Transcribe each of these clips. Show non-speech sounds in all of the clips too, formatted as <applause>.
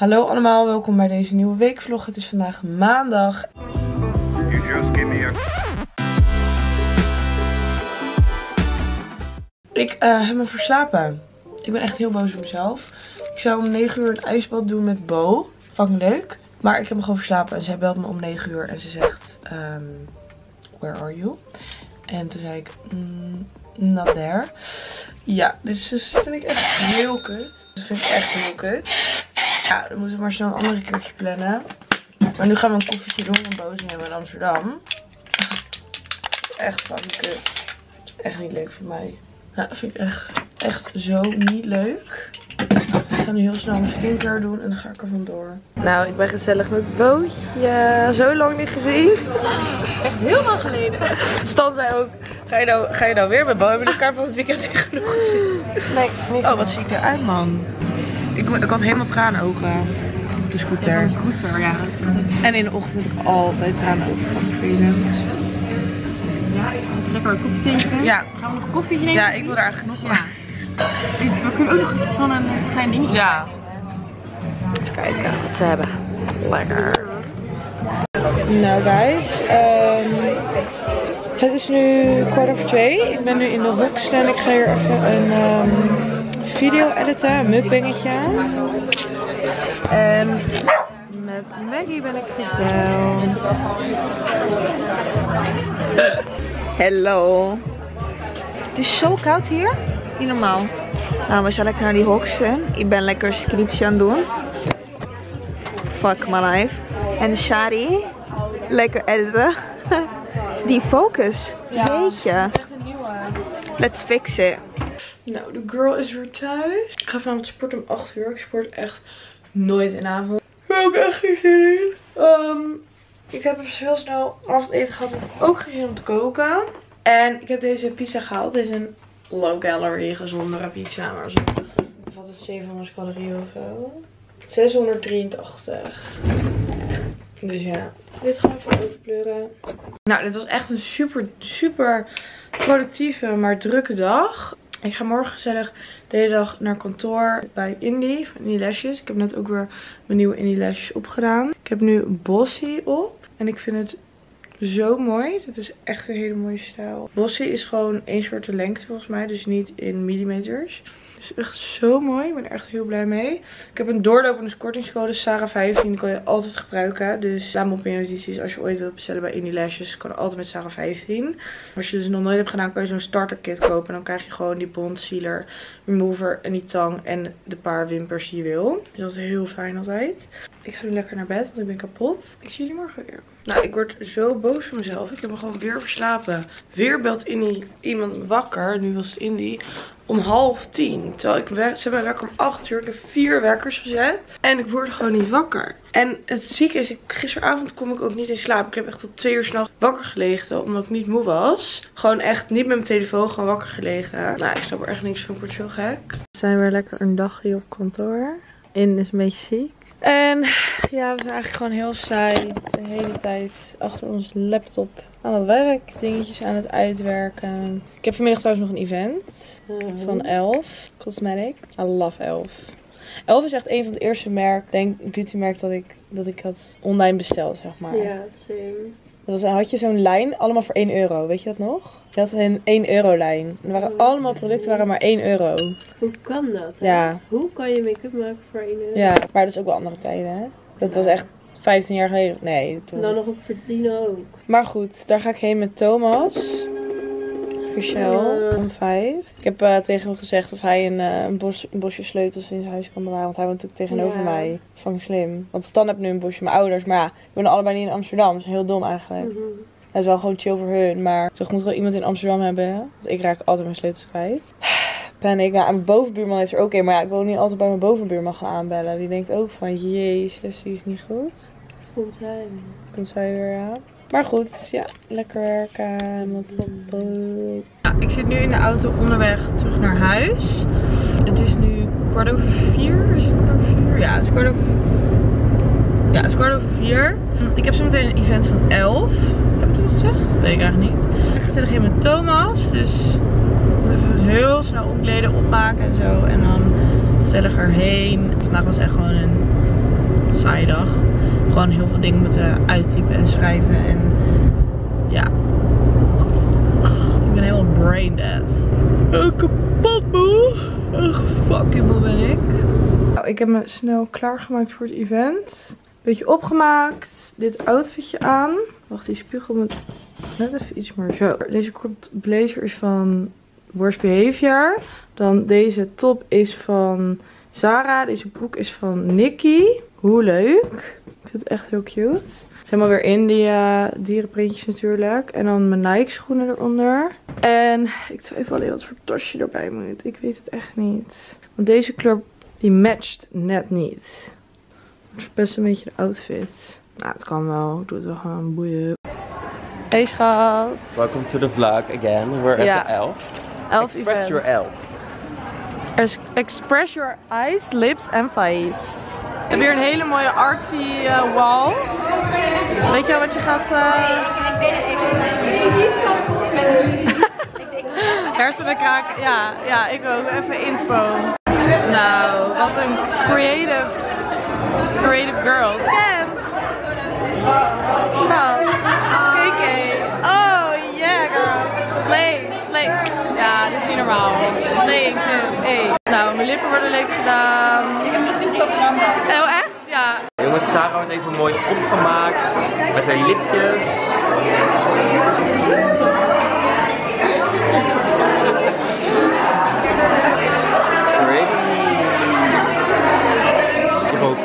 Hallo allemaal, welkom bij deze nieuwe weekvlog. Het is vandaag maandag. You just give me a Ik eh, heb me verslapen. Ik ben echt heel boos op mezelf. Ik zou om 9 uur een ijsbad doen met Bo. Fucking leuk. Maar ik heb me gewoon verslapen en zij belt me om 9 uur en ze zegt, ehm, where are you? En toen zei ik, mm, not there. Ja, dus dat vind ik echt heel kut. Dat vind ik echt heel kut. Ja, dan moeten we maar snel een andere keertje plannen. Maar nu gaan we een koffietje doen in Bozenham in Amsterdam. Echt fucking kut. Echt niet leuk voor mij. Ja, vind ik echt, echt zo niet leuk. Ik ga nu heel snel mijn skincare doen en dan ga ik er vandoor. Nou, ik ben gezellig met Bootje. Zo lang niet gezien. Echt heel lang geleden. Stan zei ook, ga je nou, ga je nou weer met Bo? Hebben we elkaar van het weekend niet genoeg gezien? Nee, niet. Oh, wat zie ik eruit, man. Ik, ik had helemaal traanogen op de scooter. scooter, ja. En in de ochtend heb ik altijd traanogen van vervelend. Ja, lekker een koffie drinken. Ja. Gaan we nog een koffietje nemen? Ja, ik wil er eigenlijk nog Ja. We kunnen ook nog iets van een klein dingetje. Ja. Even kijken wat ze hebben. Lekker. Nou guys, ehm, het is nu kwart over twee. Ik ben nu in de hoek en ik ga hier even een ehm, video editen, mukbangetje. En met Maggie ben ik gezellig. Hello. Het is zo koud hier. Niet normaal. Nou, we zijn lekker naar die hoxen. Ik ben lekker scriptie aan het doen. Fuck my life. En Shari, lekker editen. <laughs> Die focus. Jeetje. Een nieuwe. Let's fix it. Nou, de girl is weer thuis. Ik ga vanavond sporten om 8 uur. Ik sport echt nooit in de avond. Daar heb ik echt geen zin in. Ehm, ik heb dus heel snel af het eten gehad. Ik heb ook geen zin om te koken. En ik heb deze pizza gehaald. Dit is een low calorie gezondere pizza. Maar zo, wat is het, 700 calorieën of zo. 683. Dus ja, dit gaan we even overpleuren. Nou, dit was echt een super, super productieve, maar drukke dag. Ik ga morgen gezellig de hele dag naar kantoor bij Indie, van Indie Lashes. Ik heb net ook weer mijn nieuwe Indie Lashes opgedaan. Ik heb nu Bossy op. En ik vind het zo mooi. Dit is echt een hele mooie stijl. Bossy is gewoon één soort lengte volgens mij, dus niet in millimeters. Is echt zo mooi. Ik ben er echt heel blij mee. Ik heb een doorlopende kortingscode Sarah15. Die kan je altijd gebruiken. Dus me op je notities als je ooit wilt bestellen bij Indie Lashes. Kan altijd met Sarah15. Als je dus nog nooit hebt gedaan, kan je zo'n starter kit kopen. En dan krijg je gewoon die bond, sealer, remover en die tang en de paar wimpers die je wil. Dus dat is heel fijn altijd. Ik ga nu lekker naar bed, want ik ben kapot. Ik zie jullie morgen weer. Nou, ik word zo boos van mezelf. Ik heb me gewoon weer verslapen. Weer belt Indie iemand wakker. Nu was het Indie om half tien. Terwijl ik we- ze hebben wekker om acht uur. Ik heb vier wekkers gezet. En ik word gewoon niet wakker. En het zieke is, ik, gisteravond kom ik ook niet in slaap. Ik heb echt tot twee uur s'nachts wakker gelegen. Omdat ik niet moe was. Gewoon echt niet met mijn telefoon, gewoon wakker gelegen. Nou, ik snap er echt niks van. Ik word zo gek. We zijn weer lekker een dagje op kantoor. In is een beetje ziek. En ja, we zijn eigenlijk gewoon heel saai de hele tijd achter onze laptop aan het werk. Dingetjes aan het uitwerken. Ik heb vanmiddag trouwens nog een event van Elf Cosmetic. I love Elf. Elf is echt een van de eerste merk, denk beautymerk dat ik, dat ik had online besteld, zeg maar. Ja, same. Dat was, had je zo'n lijn, allemaal voor 1 euro. Weet je dat nog? Je had een 1 euro lijn. Er waren allemaal producten waren maar 1 euro. Hoe kan dat? hè? Ja. Hoe kan je make-up maken voor 1 euro? Ja, maar dat is ook wel andere tijden, hè? Dat was echt 15 jaar geleden. Nee, toen En dan nog op verdienen ook. Maar goed, daar ga ik heen met Thomas. Michel Ja. om vijf. Ik heb eh, tegen hem gezegd of hij een, eh, een, bos, een bosje sleutels in zijn huis kan bewaren. Want hij woont natuurlijk tegenover Ja. mij. Dat fucking slim. Want Stan heeft nu een bosje mijn ouders. Maar ja, we wonen allebei niet in Amsterdam. Dat is heel dom eigenlijk. Mhm. Dat is wel gewoon chill voor hun. Maar toch moet wel iemand in Amsterdam hebben. hè? Want ik raak altijd mijn sleutels kwijt. <sighs> Panic. Nou, en mijn bovenbuurman heeft er ook een. Maar ja, ik wil niet altijd bij mijn bovenbuurman gaan aanbellen. Die denkt ook van, jezus, die is niet goed. Het komt zijn. Komt zij weer aan. Maar goed, ja, lekker werken. Helemaal top. Ja, ik zit nu in de auto onderweg terug naar huis. Het is nu kwart over vier. Is het kwart over vier? Ja, het is kwart over Ja, het is kwart over vier. Ik heb zo meteen een event van elf. Dat? Weet ik eigenlijk niet. Ik in met Thomas. Dus even heel snel omkleden, opmaken en zo. En dan gezellig erheen. Vandaag was echt gewoon een vrijdag. Gewoon heel veel dingen moeten uittypen en schrijven. En ja. Ik ben helemaal brain dead. Oh, kapot moe. Fucking moe ben ik. Nou, ik heb me snel klaargemaakt voor het event. Beetje opgemaakt. Dit outfitje aan. Wacht, die spiegel moet net even iets meer zo. Deze kort blazer is van Worst Behavior. Dan deze top is van Zara. Deze broek is van Nikki. Hoe leuk. Ik vind het echt heel cute. Zijn maar weer in die dierenprintjes natuurlijk. En dan mijn Nike schoenen eronder. En ik twijfel alleen wat voor tasje erbij moet. Ik weet het echt niet. Want deze kleur die matcht net niet. Het is best een beetje de outfit. Nou, het kan wel. Ik doe het wel gewoon boeien. Hey schat. Welcome to the vlog again. We're at the elf. Elf Express event. your elf. Ex- Express your eyes, lips and face. We hebben hier een hele mooie artsy eh, wall. Weet je wel wat je gaat... eh <laughs> Hersenen kraken. Ja, ja, ik ook. Even inspo. Nou, wat een creative, creative girl. Scans. Schat. KK. Oh, yeah, girl. Slay, slay. Ja, dit is niet normaal. Slaying too. Hey. Nou, mijn lippen worden leuk gedaan. Ik heb precies dat programma. Oh, echt? Ja. Jongens, Sarah wordt even mooi opgemaakt. Met haar lipjes.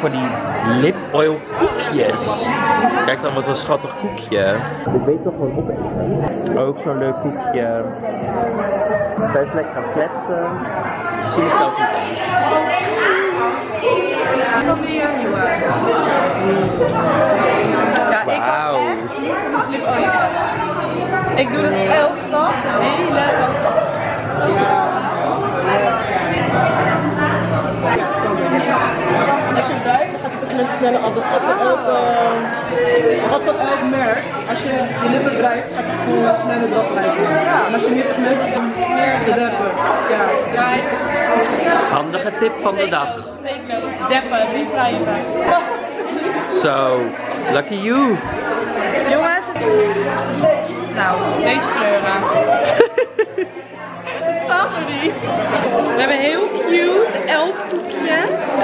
Van die lip oil koekjes. Kijk dan wat een schattig koekje. Ik weet toch gewoon opeten. Ook zo'n leuk koekje. Best lekker gaan kletsen. Ik zie mezelf niet eens. Ja, ik Wauw. Ik doe het elke dag, de hele dag. Als je buik gaat het sneller af. Dat gaat voor elk, uh, wat voor elk merk. Als je je lippen blijft, gaat het gewoon sneller erop blijven. En als je meer pigment hebt, dan meer te deppen. Ja. Guys, Handige tip van de dag. steekloos, deppen, niet wrijven. Zo, lucky you. Jongens, het... nou, deze kleuren. Het. We hebben heel cute elk koekje.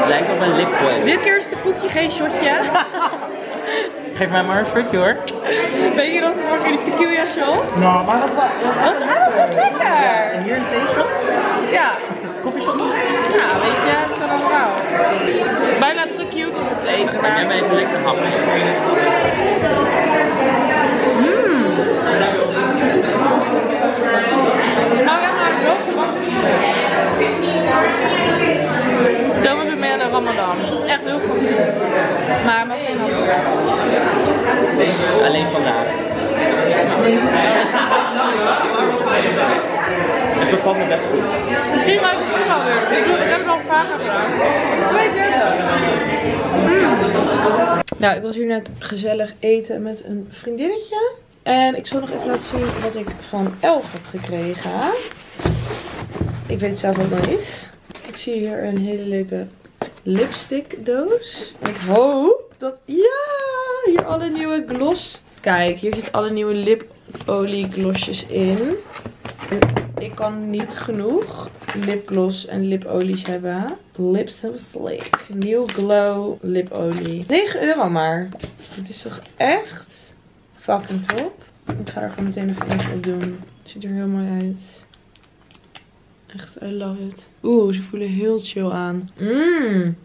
Lijkt op een lipboy. Dit keer is het koekje geen shotje. <laughs> Geef mij maar een frikje hoor. Weet je nog de vorige keer die tequila shot? Nou, maar dat is wel, dat Dat dat is lekker. En hier een theeshop, Ja. koffieshop. Nou, weet je, het kan allemaal. Bijna te cute om het te eten, Jij maar... bent even lekker happen. Nou, ja, maar wel Zo was het meer de Ramadan. Echt heel goed. Maar geen. Alleen vandaag. Het bevalt me best goed. Misschien maak ik het wel weer. Ik, heb het al vaker gedaan. Twee keer zo. Nou, ik was hier net gezellig eten met een vriendinnetje. En ik zal nog even laten zien wat ik van Elf heb gekregen. Ik weet het zelf ook nog niet. Ik zie hier een hele leuke lipstick doos. En ik hoop dat... Ja! Hier alle nieuwe gloss... Kijk, hier zit alle nieuwe lipolie glossjes in. Ik kan niet genoeg lipgloss en lipolies hebben. Lips so slick. New Glow lipolie. 9 euro maar. Dit is toch echt fucking top. Ik ga er gewoon meteen even eentje op doen. Ziet er heel mooi uit. Echt, I love it. Oeh, ze voelen heel chill aan. Mmm.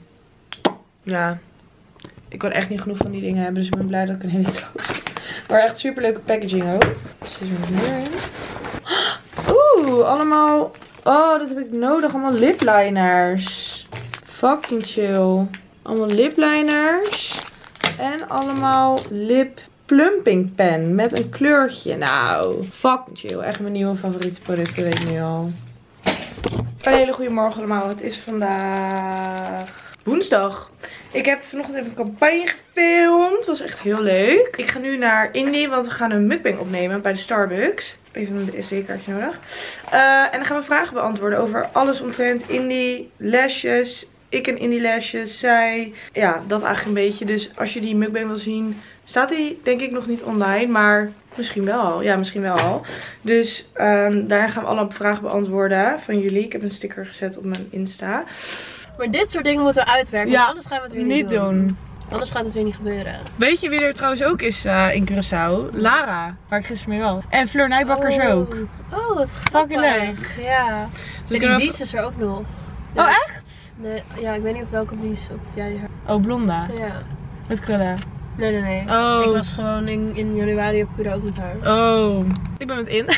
Ja. Ik kan echt niet genoeg van die dingen hebben, dus ik ben blij dat ik een hele heb. <laughs> Maar echt super leuke packaging ook. Wat zit er nog meer in? <gasps> Oeh, allemaal... Oh, dat heb ik nodig. Allemaal lipliners. Fucking chill. Allemaal lipliners. En allemaal lip plumping pen met een kleurtje. Nou, fucking chill. Echt mijn nieuwe favoriete producten, weet ik nu al. Een hele goede morgen allemaal. Het is vandaag woensdag. Ik heb vanochtend even een campagne gefilmd. Was echt heel leuk. Ik ga nu naar Indie, want we gaan een mukbang opnemen bij de Starbucks. Even een SD-kaartje nodig. Eh, en dan gaan we vragen beantwoorden over alles omtrent Indie, lesjes, Ik een indie lashes, zij. Ja, dat eigenlijk een beetje. Dus als je die mukbang wil zien, staat die denk ik nog niet online. Maar misschien wel al. Ja, misschien wel al. Dus ehm, daar gaan we alle vragen beantwoorden van jullie. Ik heb een sticker gezet op mijn Insta. Maar dit soort dingen moeten we uitwerken, Ja, want anders gaan we het weer niet, doen. Anders gaat het weer niet gebeuren. Weet je wie er trouwens ook is eh, in Curaçao? Lara, waar ik gisteren mee was. En Fleur Nijbakkers ook. Oh, wat Fucking grappig. Ja. Dus En die is er ook nog. Oh, echt? Nee, ja, ik weet niet of welke Wies of jij haar. Oh, Blonda. Ja. Met krullen. Nee, nee, nee. Oh. Ik was gewoon in, in januari op Cura ook met haar. Oh. Ik ben met In. <laughs> en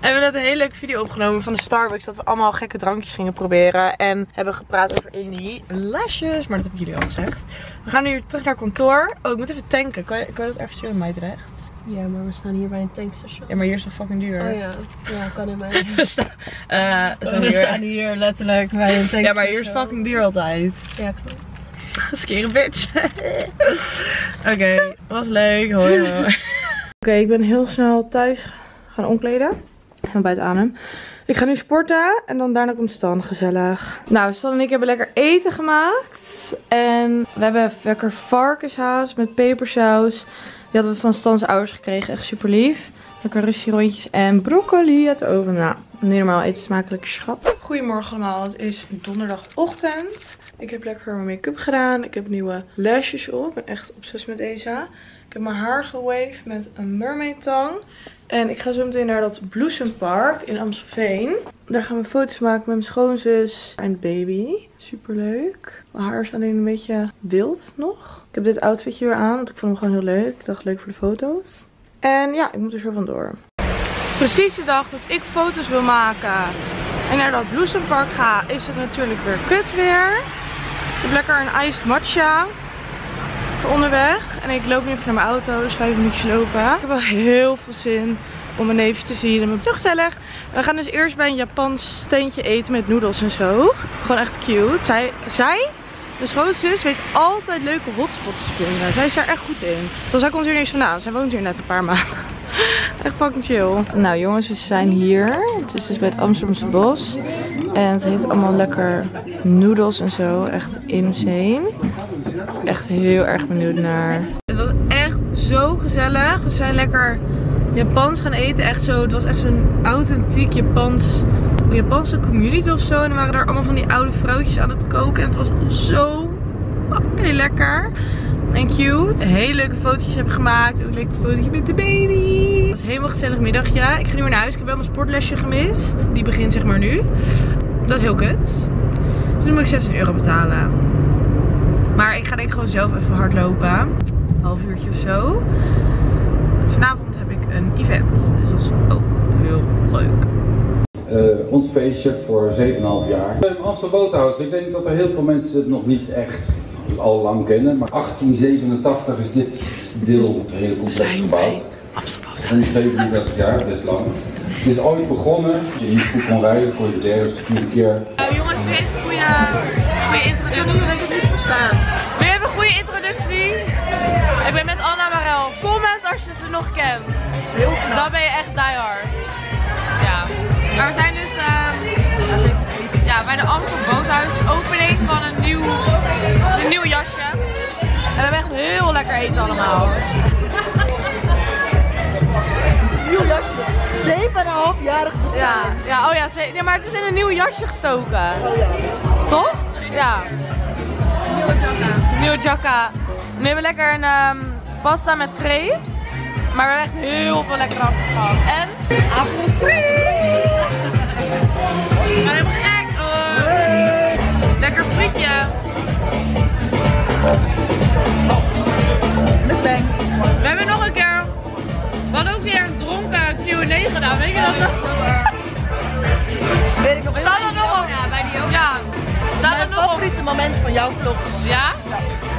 we hebben net een hele leuke video opgenomen van de Starbucks. Dat we allemaal gekke drankjes gingen proberen. En hebben gepraat over indie lashes. Maar dat hebben jullie al gezegd. We gaan nu terug naar kantoor. Oh, ik moet even tanken. Kan je, kan je dat even sturen, Meidrecht? Ja, maar we staan hier bij een tankstation. Ja, maar hier is toch fucking duur. Oh ja, ja, kan in mij. <laughs> We staan, eh, we staan We hier- staan hier letterlijk bij een tankstation. Ja, maar hier is fucking duur altijd. Ja, klopt. <laughs> Scary bitch. <laughs> Oké, <laughs> was leuk. Hoi hoi. Oké, ik ben heel snel thuis gaan omkleden. En bij het adem. Ik ga nu sporten en dan daarna komt Stan. Gezellig. Nou, Stan en ik hebben lekker eten gemaakt. En we hebben lekker varkenshaas met pepersaus. Die hadden we van Stans ouders gekregen. Echt super lief. Lekker rustig rondjes en broccoli uit de oven. Nou, niet normaal eten smakelijk schat. Goedemorgen allemaal. Het is donderdagochtend. Ik heb lekker mijn make-up gedaan. Ik heb nieuwe lashes op. Ik ben echt obsessief met deze. Ik heb mijn haar gewaved met een mermaid tang. En ik ga zo meteen naar dat Bloesempark in Amstelveen. Daar gaan we foto's maken met mijn schoonzus en baby. Super leuk. Mijn haar is alleen een beetje wild nog. Ik heb dit outfitje weer aan, want ik vond hem gewoon heel leuk. Ik dacht leuk voor de foto's. En ja, ik moet er zo vandoor. Precies de dag dat ik foto's wil maken en naar dat Bloesempark ga, is het natuurlijk weer kut weer. Ik heb lekker een iced matcha voor onderweg. En ik loop nu even naar mijn auto, dus vijf minuutjes lopen. Ik heb wel heel veel zin om mijn neefje te zien. En mijn heel gezellig. We gaan dus eerst bij een Japans tentje eten met noedels en zo. Gewoon echt cute. Zij, zij de schoonzus weet altijd leuke hotspots te vinden. Zij is daar echt goed in. Terwijl zij komt hier niet eens vandaan. Zij woont hier net een paar maanden. <laughs> Echt fucking chill. Nou jongens, we zijn hier. Het is dus bij het Amsterdamse bos. En het heeft allemaal lekker noedels en zo. Echt insane. Echt heel erg benieuwd naar. Het was echt zo gezellig. We zijn lekker Japans gaan eten. Echt zo, het was echt zo'n authentiek Japans, Japanse community of zo. En er waren daar allemaal van die oude vrouwtjes aan het koken. En het was zo lekker. En cute. Hele leuke fotootjes heb gemaakt. Ook een leuke fotootje met de baby. Het was helemaal gezellig middagje. Ik ga nu weer naar huis. Ik heb wel mijn sportlesje gemist. Die begint zeg maar nu. Dat is heel kut. Dus nu moet ik 16 euro betalen. Maar ik ga denk ik gewoon zelf even hardlopen. Half uurtje of zo. Vanavond heb ik een event. Dus dat is ook heel leuk. Ons feestje voor 7,5 jaar. Amstel Boothuis, ik denk dat er heel veel mensen het nog niet echt al lang kennen. Maar 1887 is dit deel, het hele complex gebouwd. En nu 37 jaar, best lang. Het is ooit begonnen, als je niet goed kon rijden, kon je de derde of de vierde keer Nou jongens, nu even een goede, goede introductie. Nu even een goede introductie. Ik ben met Anna Marel. Comment als je ze nog kent. Dan ben je echt diehard. Ja. Maar we zijn dus ehm, ja, bij de Amstel Boothuis opening van een nieuw, een nieuw jasje. En we hebben echt heel lekker eten allemaal. <laughs> Nieuw jasje. 7,5-jarig bestaan. Ja, ja, oh ja, ze- nee, maar het is in een nieuw jasje gestoken. Toch? Ja. Nieuwe jacka. Nieuwe jacka. Nu hebben we lekker een ehm, pasta met kreeft. Maar we hebben echt heel veel lekkere hapjes gehad. En appelfriet. Ben helemaal gek. Oh. Lekker frietje. Mukbang. We hebben nog een keer. We hadden ook weer een dronken Q&A gedaan. Weet je dat nog? Weet ik nog heel Staat er nog op? Ja, bij die ook. Ja. Staat er nog op? favoriete moment van jouw vlogs. Ja?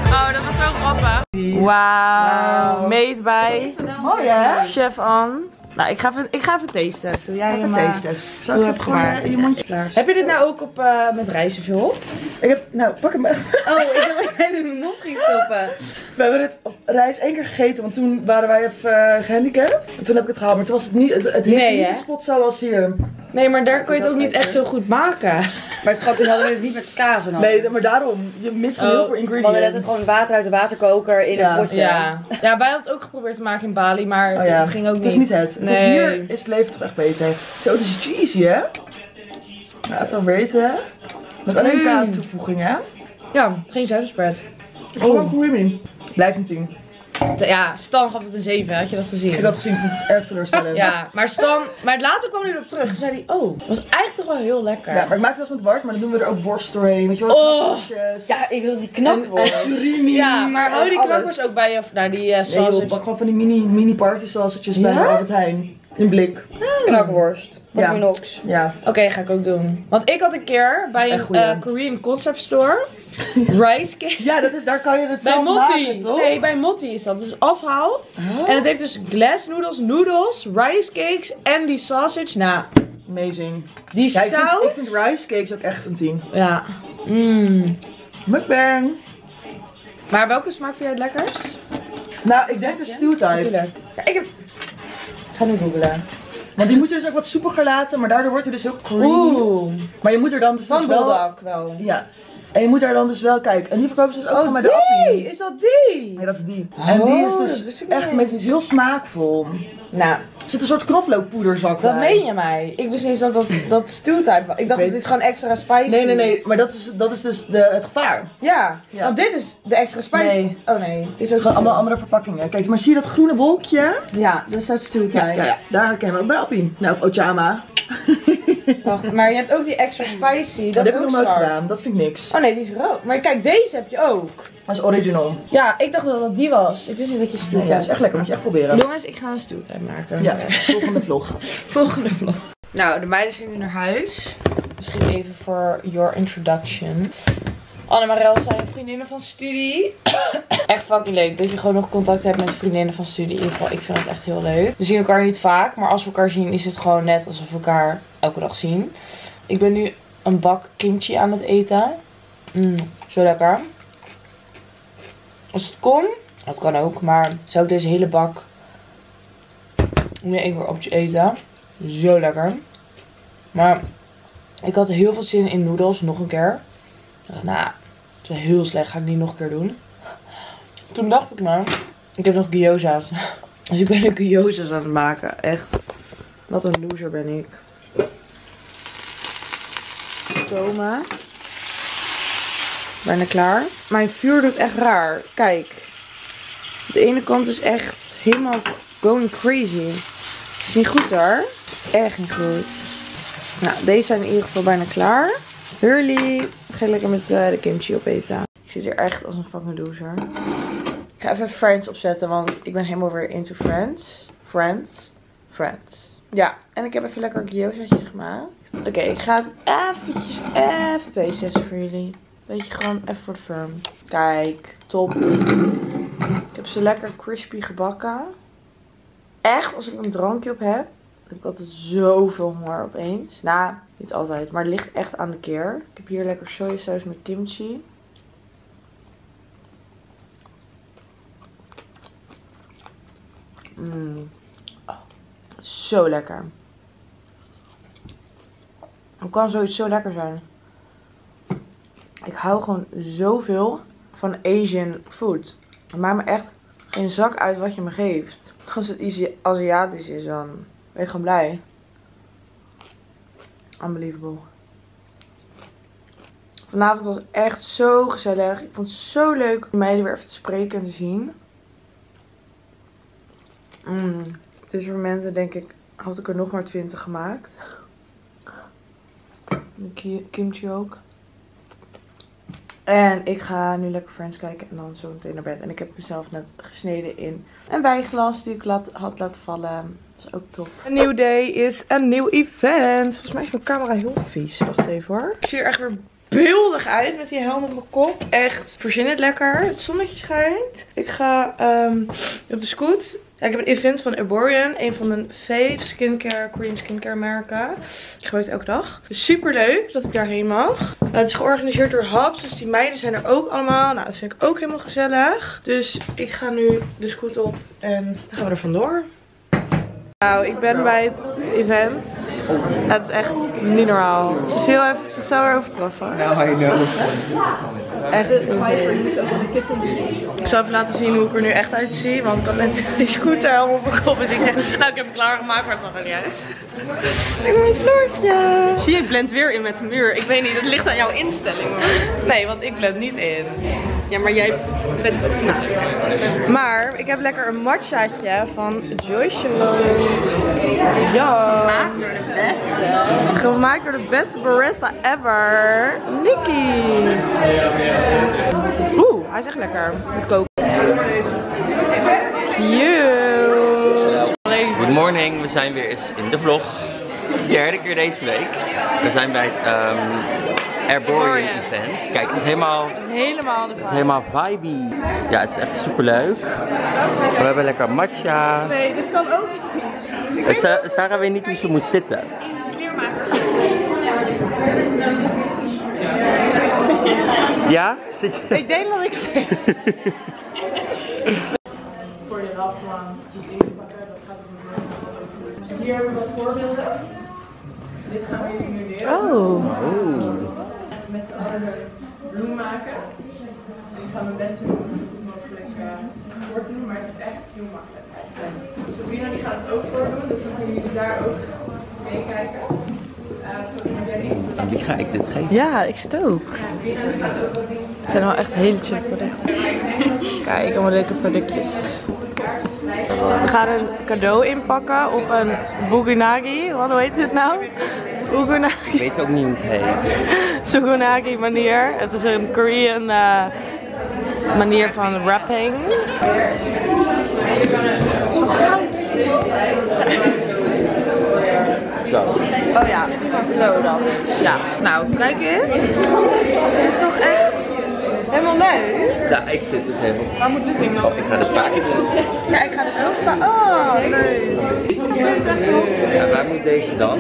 Oh, dat was zo grappig. Wauw. Meet bij Mooi hè? Chef An. Nou, ik ga even, ik ga even tasten. Doe jij Even hem, een eh, taste-test. Zal doe ik het gewoon maar. eh, in je mondje? Heb je dit nou ook op, eh, met rijzen veel? Ik heb, nou, pak hem. Oh, ik dat jij in mijn mond ging stoppen. We hebben dit op reis één keer gegeten, want toen waren wij even eh, gehandicapt. En toen heb ik het gehaald, maar toen was het niet, het, het Nee, niet hè? de spot zoals hier. Nee, maar daar kun je het ook niet echt zo goed maken. Maar schat, toen hadden we het niet met kaas en al. Nee, maar daarom. Je mist gewoon Oh. heel veel We hadden net gewoon water uit de waterkoker in Ja. een potje. Ja. ja, wij hadden het ook geprobeerd te maken in Bali, maar Oh ja, het ging ook niet. Het is niet het. Nee. Dus hier is het leven toch echt beter. Zo, het is cheesy, hè? Nou, even raten. Met alleen Mm. kaas toevoeging, hè? Ja, geen zuiverspread. Gewoon creamy. Blijft een 10. Ja, Stan gaf het een 7, had je dat gezien? Ik had gezien, ik vond het erg teleurstellend. Ja, maar Stan, maar later kwam hij erop terug. Toen zei hij, oh, het was eigenlijk toch wel heel lekker. Ja, maar ik maak het wel eens met worst, maar dan doen we er ook worst doorheen. Weet je wel? Oh. Ja, ik wil die knakworst. en surimi. Ja, maar hou die knakkers ook bij je, of nou die uh, Nee joh, sausage. pak gewoon van die mini, mini party sausages bij Ja? de Albert Heijn. In blik. knakworst. Van Ja. Minox. Ja. Oké, ga ik ook doen. Want ik had een keer bij een eh, Korean concept store <laughs> rice cake. Ja, dat is, daar kan je het Bij zelf Motti. maken, toch? Nee, bij Motti is dat. Dus afhaal. Oh. En het heeft dus glass noodles, noodles, rice cakes en die sausage. Nou, Amazing. die Ja, ik vind, saus. ik vind rice cakes ook echt een 10. Ja. Mm. Mukbang. Maar welke smaak vind jij het lekkerst? Nou, ik denk de stew type. Natuurlijk. Ja, ik heb... Ik ga nu googlen. Want die moet je dus ook wat soepeliger laten, maar daardoor wordt hij dus heel creamy. Oeh. Maar je moet er dan dus, dus wel... Wel. Ja. En je moet daar dan dus wel kijken. En die verkopen ze dus ook Oh, bij de die! appie. Is dat die? Ja, dat is die. en die is Oh, dus echt, mensen, die is heel smaakvol. Nou, Er zit een soort knoflookpoederzak dat bij. meen je mij. Ik wist niet eens dat dat, dat stew type was. Ik dacht Weet- dat dit gewoon extra spicy Nee, nee, nee. Maar dat is, dat is dus de, het gevaar. Ja, Ja. want dit is de extra spicy. Nee. Oh nee, dit is ook Gewoon allemaal stew. andere verpakkingen. Kijk, maar zie je dat groene wolkje? Ja, dit is dat stew type. Ja, ja, ja. Daar herkennen we ook bij Appie. Nou, of Ochama. Wacht, maar je hebt ook die extra spicy. <laughs> Dat, Dat, is heb ik ook nog nooit gedaan. Dat vind ik niks. Oh nee, die is rood. Maar kijk, deze heb je ook. Dat is original. Ja, ik dacht dat dat die was. Ik wist niet dat je stew Nee, ja, dat is echt lekker. Moet je echt proberen. Jongens, ik ga een type maken. Ja, volgende vlog. <laughs> Volgende vlog. Nou, de meiden zijn nu naar huis. Misschien even voor your introduction. Anne Marel zijn vriendinnen van studie. <coughs> echt fucking leuk dat je gewoon nog contact hebt met vriendinnen van studie. In ieder geval, ik vind het echt heel leuk. We zien elkaar niet vaak, maar als we elkaar zien is het gewoon net alsof we elkaar elke dag zien. Ik ben nu een bak kimchi aan het eten. Mm, zo lekker. Als het kon, dat kan ook, maar zou ik deze hele bak één keer op eten. Zo lekker. Maar ik had heel veel zin in noedels, nog een keer. Dacht, nou, het is heel slecht, ga ik niet nog een keer doen. Toen dacht ik maar, ik heb nog gyoza's. <laughs> Dus ik ben de gyoza's aan het maken, echt. Wat een loser ben ik. Toma. Bijna klaar. Mijn vuur doet echt raar. Kijk. De ene kant is echt helemaal going crazy. Is niet goed hoor. Echt niet goed. Nou, deze zijn in ieder geval bijna klaar. Hurley. Ga lekker met eh, de kimchi opeten. Ik zit hier echt als een fucking loser. Ik ga even Friends opzetten, want ik ben helemaal weer into Friends. Friends. Friends. Ja, en ik heb even lekker gyoza's gemaakt. Oké, ik ga het eventjes even tasten voor jullie. Weet je, gewoon even voor de firm. Kijk, top. Ik heb ze lekker crispy gebakken. Echt, als ik een drankje op heb, heb ik altijd zoveel honger opeens. Nou, niet altijd, maar het ligt echt aan de keer. Ik heb hier lekker sojasaus met kimchi. Mmm. Zo lekker. Hoe kan zoiets zo lekker zijn? Ik hou gewoon zoveel van Asian food. Het maakt me echt geen zak uit wat je me geeft. Als het iets Aziatisch is, dan ben ik gewoon blij. Unbelievable. Vanavond was echt zo gezellig. Ik vond het zo leuk om meiden weer even te spreken en te zien. Mm. Dus voor momenten denk ik, had ik er nog maar 20 gemaakt. De ki- kimchi ook. En ik ga nu lekker Friends kijken en dan zo meteen naar bed. En ik heb mezelf net gesneden in een wijnglas die ik laat, had laten vallen. Dat is ook top. Een nieuw day is een nieuw event. Volgens mij is mijn camera heel vies. Wacht even hoor. Ik zie er echt weer beeldig uit met die helm op mijn kop. Echt, verzin het lekker. Het zonnetje schijnt. Ik ga ehm, op de scoot. Ik heb een event van Arborian. Een van mijn fave skincare, Korean skincare merken. Ik gebruik het elke dag. Super leuk dat ik daarheen mag. Uh, het is georganiseerd door Hubs. Dus die meiden zijn er ook allemaal. Nou, dat vind ik ook helemaal gezellig. Dus ik ga nu de scoot op. En dan gaan we er vandoor. Nou, ik ben bij het event Het is echt niet normaal. Cecile heeft zichzelf weer overtroffen. Nou, I know. Echt Ik zal even laten zien hoe ik er nu echt uitzie. Want ik had net die scooter helemaal op mijn kop. Dus ik zeg, nou ik heb hem klaargemaakt, maar het zag er niet uit. Ik ben het Floortje. Zie je, ik blend weer in met de muur. Ik weet niet, het ligt aan jouw instelling hoor. Nee, want ik blend niet in. Ja, maar jij bent ook nou, Maar ik heb lekker een matchaatje van Joyce Ja. Gemaakt door de beste. Gemaakt door de beste barista ever. Nikki. Oeh, hij is echt lekker. Met koken. Cute. Good morning, we zijn weer eens in de vlog. Derde keer deze week. We zijn bij het ehm Arborian event. Kijk, het is helemaal, Helemaal de het is helemaal vibey. Ja, het is echt super leuk. We hebben lekker matcha. Nee, dit kan ook. Het Sa- Sarah weet niet hoe ze moet zitten. Ja? Zit je? Ik denk dat ik zit. <laughs> Voor je half lang iets inpakken, dat gaat ook Hier hebben we wat voorbeelden. Dit gaan we nu leren. Oh. Met z'n allen een bloem maken. Ik ga mijn best doen om het zo goed mogelijk uh, voor te doen, maar het is echt heel makkelijk. Sabrina die gaat het ook voordoen, dus dan kunnen jullie daar ook meekijken. Niet. Aan wie ga ik dit geven? Ja, ik zit ook. Het zijn wel echt hele chill producten. Kijk, allemaal leuke productjes. We gaan een cadeau inpakken op een Bugunagi. Wat hoe heet dit nou? Ik Bugunagi. weet ook niet hoe het heet. Sugunagi manier. Het is een Korean eh, manier van wrapping. Zo goud. Zo. Oh ja, zo dan. Ja, nou kijk eens. Dit is toch echt helemaal leuk? Ja, ik vind het helemaal... Waar moet dit ding nou? Oh, ik ga de paard Ja, ik ga dus ook van. Oh, leuk. Ja, waar moet deze dan?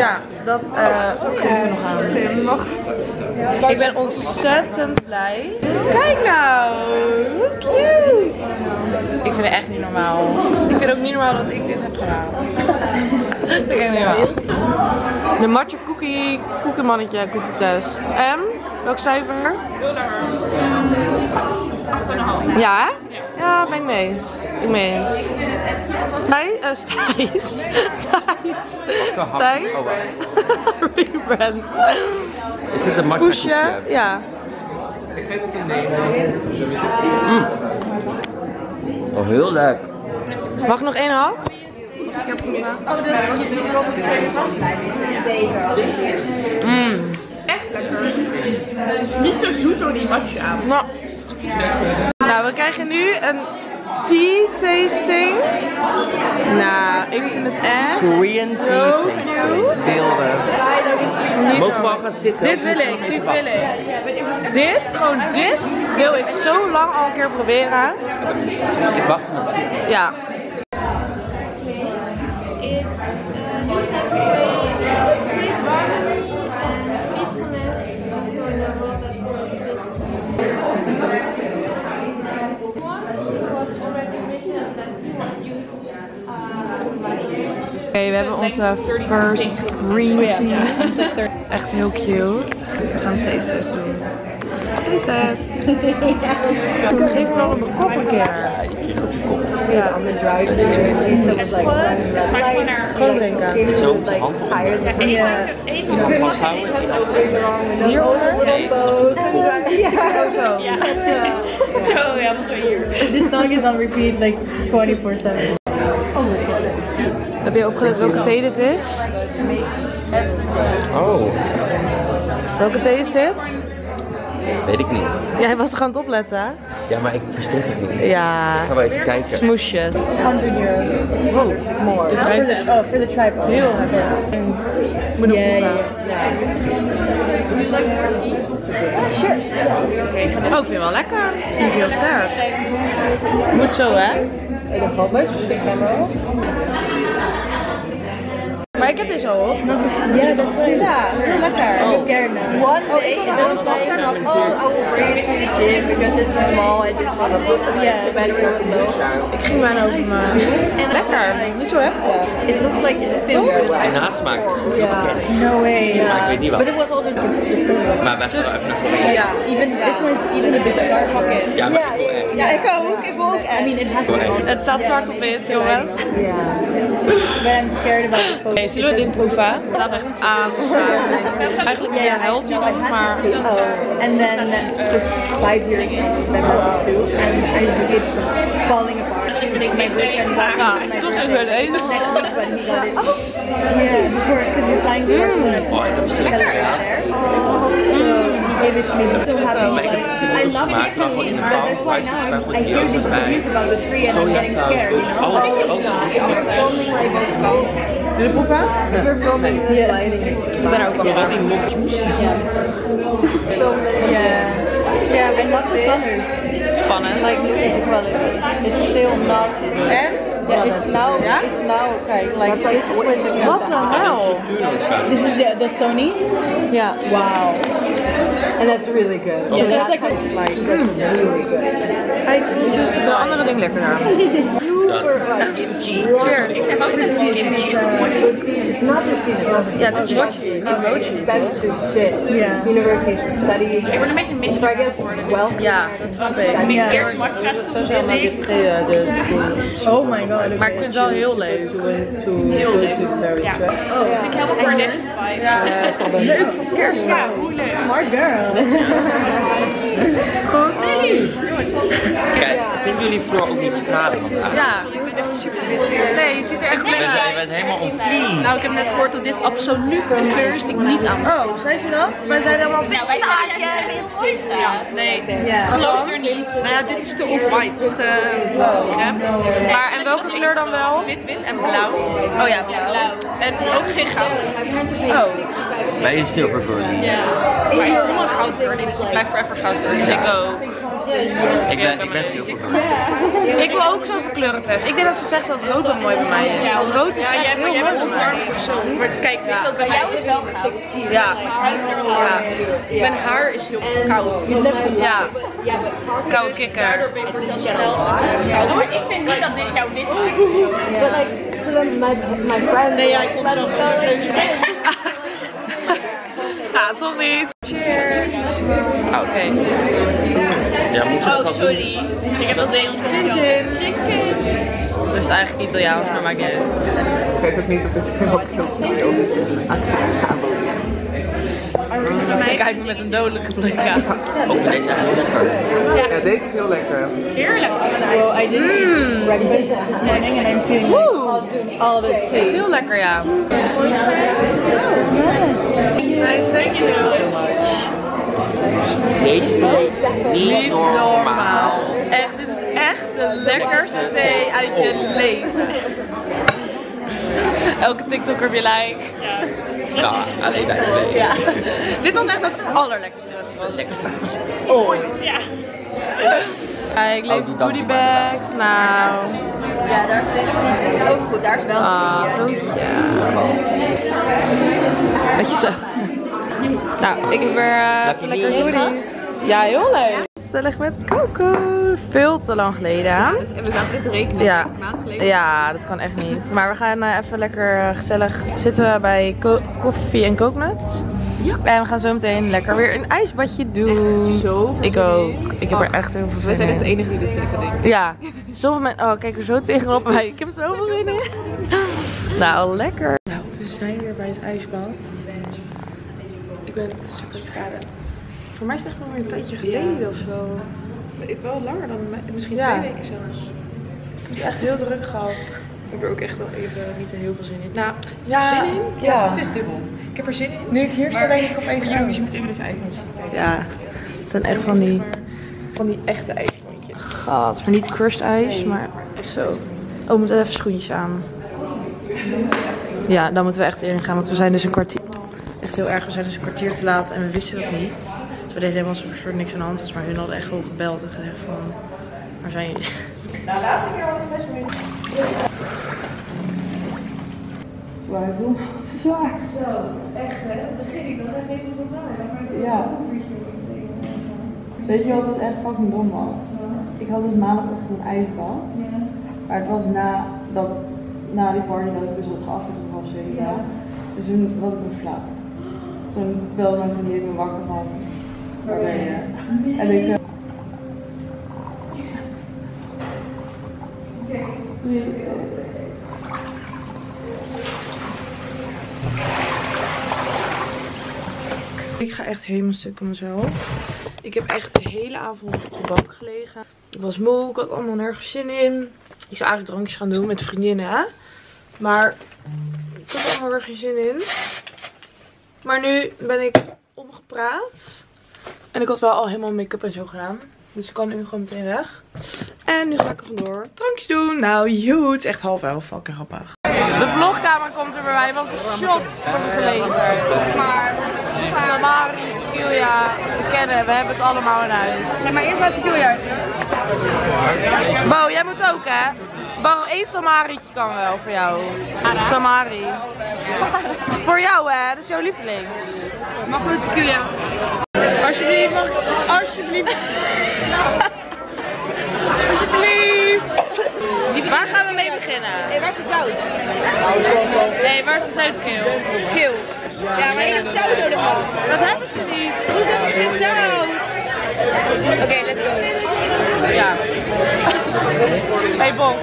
Ja, dat komt er nog aan. Ik ben ontzettend blij. Kijk nou, hoe cute. Ik vind het echt niet normaal. Ik vind ook niet normaal dat ik dit heb gedaan. <laughs> Niet normaal. De matcha cookie, koekenmannetje cookie test. En, welk cijfer? 8,5. Ja? Ja, ben ik mee eens. Ik mee eens. Nee, uh, Stijs. <laughs> Thijs. Oh, <laughs> Rebrand. Is dit een matcha Poesje? Ja. Ik geef het een Oh, heel lekker. Mag ik nog één af? Mm. Echt lekker. Niet zo zoet door die matcha. Nou nou, we krijgen nu een tea tasting. Nou, ik vind het echt Korean zo tea. cute. Beelden. Mogen we al gaan zitten? Dit wil ik, dit wil ik. Dit, gewoon dit, wil ik zo lang al een keer proberen. Ik wacht met zitten. Ja. Onze first green tea. Echt heel cute. We gaan test doen. Taste test. Geef wel een kop een keer. Ja, on the drive Gewoon drinken. Zo op de hand. Ja. Vasthouden. Hieronder? Zo. Zo, ja, nog hier. This song is on repeat like 24/7. Heb je opgelet welke thee dit is? Oh, Welke thee is dit? weet ik niet. Jij was toch aan het opletten? Ja, maar ik verstond het niet. Ja. Gaan we even kijken. Smoesjes. 100 euros. Wow, more. Dit the, oh, for the tripod. heel lekker. Moet Yeah, yeah, Oh, ik vind het wel lekker. Ik vind het heel sterk. Moet zo, hè? Maar ik heb deze al op. Yeah, that's why. Ja, heel lekker. I'm scared now. One day it was like, oh, I will bring it to the gym because it's small and this one Yeah. the battery was low. Ik ging bijna over mijn... Lekker, niet zo heftig. It looks like it's thin. En nasmaak is is oké. No way. Maar ik weet niet wat. But it was also It's the same. Maar gaan wel even naar Korea. Yeah. Even this one is even a bit sharper. Ja, maar ik wil echt. Ja, ik ook. Ik wil ook. I mean, it has to be. Het staat zwart op wit, jongens. But I'm scared about the photo. Oké, zullen we dit proeven? Het staat echt aan te staan. Eigenlijk meer healthy no, I nog, had maar... it too. Oh, and then for five years now, I've had it too, and I, it's falling apart. My boyfriend got Ja, it. My toch friend even de ene. next week when he got it. Yeah, before because we're flying to Barcelona tomorrow to celebrate there. So he gave it to me. I'm so happy he got it. 'Cause I love Maar it, het is wel gewoon in een but that's why bouw, now maar I'm, het I is hear wel these bij reviews about the three and I'm getting scared. You know? Oh, ik ook. Wil je proeven? Ik ben er ook wel Wat van. die mopjes. Yeah. Yeah, I love the colors. Spannend. like look at the quality. It's still not. En? Yeah, it's now. Yeah? It's now okay. Like this is when the Wat een hel. This is the, the Sony. Yeah, Wow. and that's really good. Yeah, that's like It's like that's really good. Ik vind wel andere dingen lekkerder. <laughs> Cheers. Ik zeg ook dat het kimchi. Ja, het is mochi. Expensive shit. Yeah. Universities to study. Ik word een beetje But I misselijk. guess wealthy. Ja, dat snap ik. Yeah. Socialement dépré de school. Oh my god. Maar ik vind het wel heel leuk. Heel leuk. Ja. Oh, ik helemaal voor dit. Leuk voor kerst. Ja, hoe leuk. Smart girl. <laughs> Goed. Kijk, vinden jullie Floor ook niet stralen vandaag? Ja. Nee, je ziet er echt lekker bent, je uit. bent helemaal ontvliend. Nou, ik heb net gehoord dat dit absoluut een kleur is die ik niet aan Oh, zei ze dat? Wij zeiden allemaal wit staartje, wit. Ja, nee. Geloof er niet. Nou ja, dit is te off-white. Te, ja. Maar en welke kleur dan wel? Wit, wit en blauw. Oh ja, blauw. En ook geen goud. Oh. Bij je silver burning. Ja. Maar ik voel een goud burning, dus ik blijf forever goud burning. Ik ook. Ik ben, ik ben silver burning. Ik wil ook zo'n kleurentest. Ik denk dat ze zegt dat rood wel mooi bij mij is. Want rood is Ja, jij, maar heel jij bent een warm persoon. Maar kijk, weet je wat bij mij is? wel goud. Ja. Ja. Mijn haar is heel koud. Ja. Koude Dus kikker. daardoor ben ik heel snel koud. Ik vind niet dat dit jou dit like, so then my, my friend, nee, ja, ik vond het zelf wel het leukste. <laughs> Ja, toch niet. Cheers. Oké. Ja, moet je Oh, dat doen? sorry. Ik heb dat deel. Chin chin. Dus eigenlijk Italiaans, maar maakt niet uit. Ik weet ook niet of het heel veel speel. Ze kijkt me met een dodelijke blik aan. Ook deze eigenlijk lekker. Ja, deze is heel lekker. Heerlijk. So I did breakfast this morning and I'm feeling like all it Het is heel lekker, ja. Nice, thank you so much. Deze is niet Niet normaal. normaal. Echt, dit is echt de lekkerste thee uit je leven. <laughs> Elke TikToker weer like. Ja, alleen bij twee. Ja. Dit was echt het allerlekkerste restaurant. Lekker. Ooit. Ja. Kijk, Oh, leuke die goodie bags. Nou. Ja, daar is deze niet. Dat is ook goed. Daar is wel Ah, een toetje. Met jezelf. Nou, ik heb weer eh, lekker goodies. Ja, heel leuk. Stellig met Coco. Veel te lang geleden. En we zaten dit te rekenen. Ja. Een maand geleden. Ja, dat kan echt niet. Maar we gaan eh, even lekker eh, gezellig zitten bij ko- koffie en coconut. Ja. En we gaan zo meteen lekker weer een ijsbadje doen. Zo. Ik ook. Ik heb er echt heel veel zin in. We zijn echt de enige die dit zitten, denk ik. Ja, zoveel mensen. Oh, kijk er zo tegenop. Ik heb er zoveel zin in. <laughs> Nou, lekker. Nou, we zijn weer bij het ijsbad. Ik ben super excited. Voor mij is het echt nog weer een tijdje geleden of zo. Ik wel langer dan misschien twee weken zelfs. Ik heb het echt heel druk gehad. Ik heb er ook echt wel even niet heel veel zin in. Nou, ja. Zin in? Ja, Het is dubbel. Ik heb er zin in. Nu ik hier sta, denk ik op één Ja, dus je moet even deze ijsjes kijken. Ja, het zijn echt van die. Van die echte ijsklontjes. Gat, maar niet crushed ijs, maar zo. Oh, we moeten even schoentjes aan. Ja, dan moeten we echt erin gaan, want we zijn dus een kwartier. Echt heel erg, we zijn dus een kwartier te laat en we wisten dat niet. Dus we deden helemaal alsof er soort niks aan de hand was, maar hun hadden echt gewoon gebeld en gezegd van, waar zijn jullie? Nou, laatste keer hadden we zes minuten. Zwaar. Zo, echt hè? Begin ik, dat echt even. Maar Ja. een uurtje meteen. Weet je wat het echt fucking dom was? Ik had dus maandagochtend een ijsbad. Ja. Maar het was na, dat, na die party dat ik dus had geafgezet zeven. Ja. Dus toen was ik me flauw. Toen belde mijn vriendin me wakker van, waar ben je? En ik zei... Ik ga echt helemaal stuk aan mezelf. Ik heb echt de hele avond op de bank gelegen. Ik was moe, ik had allemaal nergens zin in. Ik zou eigenlijk drankjes gaan doen met vriendinnen. Maar ik had er allemaal weer geen zin in. Maar nu ben ik omgepraat. En ik had wel al helemaal make-up en zo gedaan. Dus ik kan nu gewoon meteen weg. En nu ga ik er vandoor drankjes doen. Nou, joe, het is echt half elf. Fucking grappig. De vlogkamer komt er bij mij, want de shots worden geleverd. Maar Samari, Tequila, we kennen, we hebben het allemaal in huis. Nee, maar eerst maar tequila. Bo, jij moet ook hè? Bo, één Samarietje kan wel voor jou. Samari. Voor jou hè, dat is jouw lievelings. Mag goed tequila. Alsjeblieft, mag. Alsjeblieft. Waar gaan we mee beginnen? Hé, waar is de zout? Hé, hey, waar is de zuidkeel? Geel. Ja, maar ik heb zout nodig man. Wat hebben ze niet? Hoe zit het met zout? Oké, let's go. Ja. Hey Bob.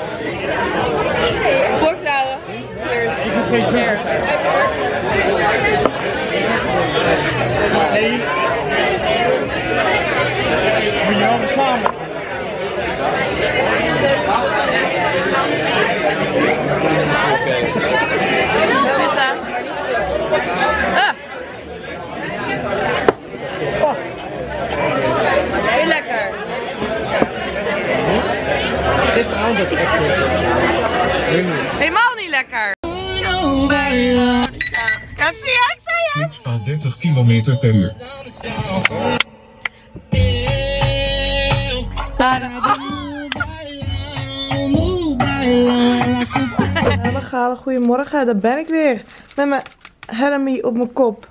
Box houden. Cheers. Cheers. Moet je allemaal samen. Witte. Ah. Heel lekker. Dit is altijd echt Helemaal niet lekker. Ja, zie je, ik zei het. aan 30 km per uur. Goedemorgen, daar ben ik weer. Met mijn helmie op mijn kop.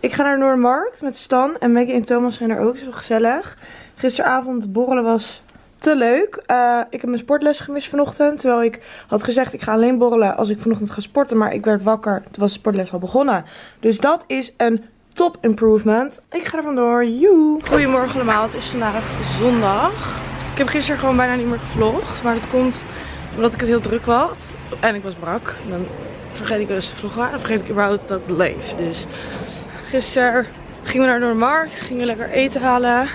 Ik ga naar Noordermarkt met Stan en Maggie en Thomas zijn er ook. Zo gezellig. Gisteravond borrelen was te leuk. Eh, ik heb mijn sportles gemist vanochtend. Terwijl ik had gezegd ik ga alleen borrelen als ik vanochtend ga sporten. Maar ik werd wakker. Toen was de sportles al begonnen. Dus dat is een top improvement. Ik ga er vandoor. Joe. Goedemorgen allemaal. Het is vandaag zondag. Ik heb gisteren gewoon bijna niet meer gevlogd. Maar dat komt omdat ik het heel druk was. En ik was brak. Dan vergeet ik eens te vloggen. Dan vergeet ik überhaupt dat ik leef. Dus gisteren gingen we naar de markt. Gingen lekker eten halen.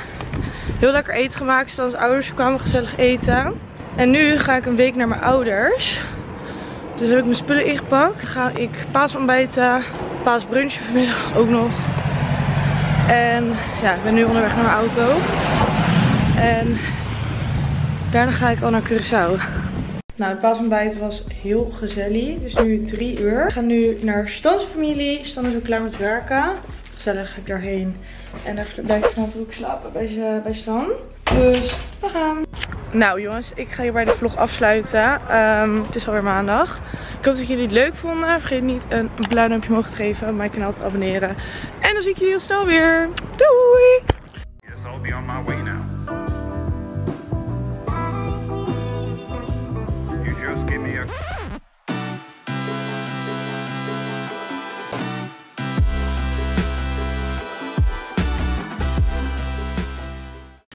Heel lekker eten gemaakt. Zoals ouders kwamen gezellig eten. En nu ga ik een week naar mijn ouders. Dus heb ik mijn spullen ingepakt. Ga ik paasontbijten. Paasbrunchen vanmiddag <laughs> ook nog. En ja, ik ben nu onderweg naar mijn auto. En daarna ga ik al naar Curaçao. Nou, het paasontbijt was heel gezellig. Het is nu drie uur. Ik ga nu naar Stan's familie. Stan is ook klaar met werken. Gezellig ga ik daarheen. En daar blijf ik vanavond ook slapen bij, ze- bij Stan. Dus we gaan. Nou jongens, ik ga hierbij de vlog afsluiten. Ehm, het is alweer maandag. Ik hoop dat jullie het leuk vonden. Vergeet niet een blauw duimpje omhoog te geven. Mijn kanaal te abonneren. En dan zie ik jullie heel snel weer. Doei!